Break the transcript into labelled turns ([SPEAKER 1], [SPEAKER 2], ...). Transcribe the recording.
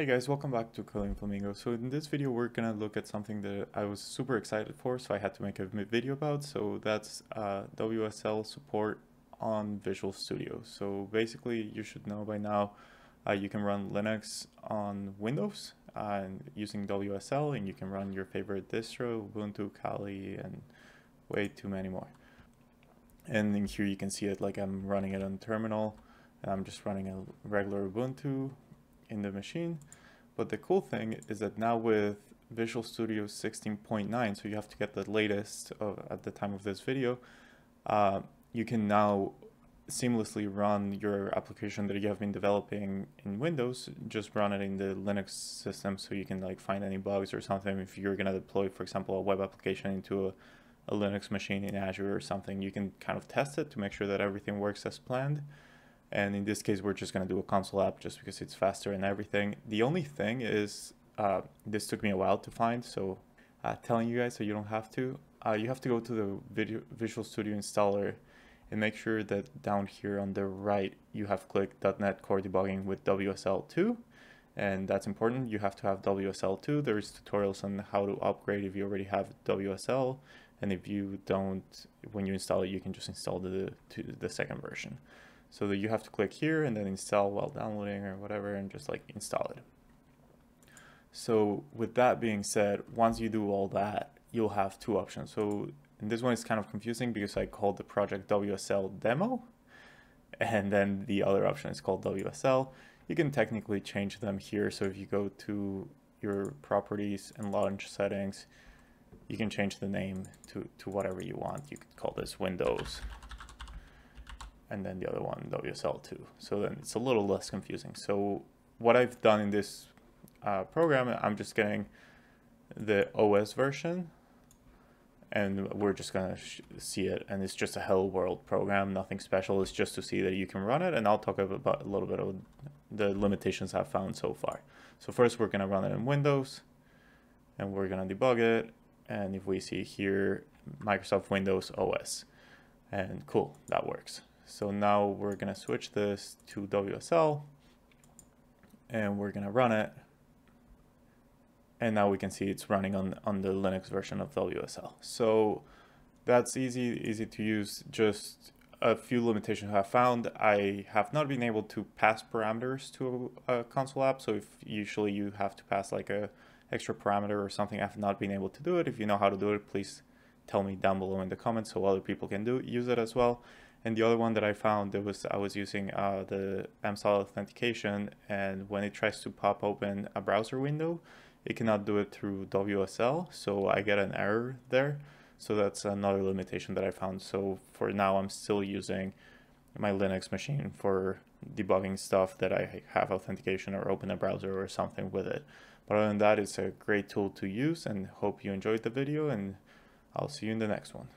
[SPEAKER 1] Hey guys, welcome back to Coding Flamingo. So in this video, we're gonna look at something that I was super excited for, so I had to make a video about. So that's uh, WSL support on Visual Studio. So basically, you should know by now, uh, you can run Linux on Windows uh, using WSL, and you can run your favorite distro, Ubuntu, Kali, and way too many more. And in here you can see it like I'm running it on terminal. And I'm just running a regular Ubuntu in the machine. But the cool thing is that now with Visual Studio 16.9, so you have to get the latest of, at the time of this video, uh, you can now seamlessly run your application that you have been developing in Windows, just run it in the Linux system so you can like find any bugs or something. If you're gonna deploy, for example, a web application into a, a Linux machine in Azure or something, you can kind of test it to make sure that everything works as planned. And in this case, we're just going to do a console app just because it's faster and everything. The only thing is, uh, this took me a while to find, so uh, telling you guys so you don't have to. Uh, you have to go to the video, Visual Studio installer and make sure that down here on the right, you have clicked .NET Core Debugging with WSL2. And that's important. You have to have WSL2. There's tutorials on how to upgrade if you already have WSL. And if you don't, when you install it, you can just install the, the second version. So that you have to click here and then install while downloading or whatever and just like install it. So with that being said, once you do all that, you'll have two options. So this one is kind of confusing because I called the project WSL demo and then the other option is called WSL. You can technically change them here. So if you go to your properties and launch settings, you can change the name to, to whatever you want. You could call this Windows and then the other one WSL2. So then it's a little less confusing. So what I've done in this uh, program, I'm just getting the OS version and we're just gonna see it. And it's just a hello world program nothing special. It's just to see that you can run it and I'll talk about a little bit of the limitations I've found so far. So first we're gonna run it in Windows and we're gonna debug it. And if we see here Microsoft Windows OS and cool that works so now we're gonna switch this to WSL and we're gonna run it. And now we can see it's running on, on the Linux version of WSL. So that's easy, easy to use. Just a few limitations I found. I have not been able to pass parameters to a, console app. So if usually you have to pass like a extra parameter or something, I have not been able to do it. If you know how to do it, please tell me down below in the comments so other people can do use it as well. And the other one that I found that was I was using uh, the MSAL authentication, and when it tries to pop open a browser window, it cannot do it through WSL, so I get an error there. So that's another limitation that I found. So for now, I'm still using my Linux machine for debugging stuff that I have authentication or open a browser or something with it. But other than that, it's a great tool to use and hope you enjoyed the video and I'll see you in the next one.